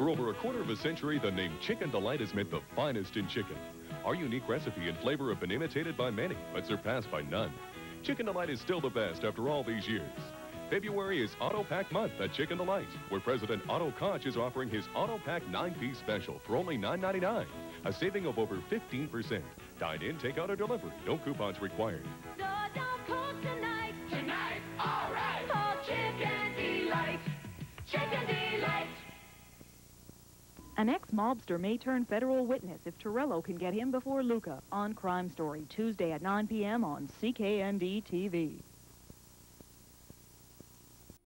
For over a quarter of a century, the name Chicken Delight has meant the finest in chicken. Our unique recipe and flavor have been imitated by many, but surpassed by none. Chicken Delight is still the best after all these years. February is Otto Pack Month at Chicken Delight, where President Otto Koch is offering his Otto Pack 9-piece special for only $9.99, a saving of over 15%. Dine in, take out, or delivery. No coupons required. So don't cook tonight. Tonight, all right. For Chicken Delight. Chicken Delight. An ex-mobster may turn federal witness if Torello can get him before Luca on Crime Story, Tuesday at 9 p.m. on CKND TV.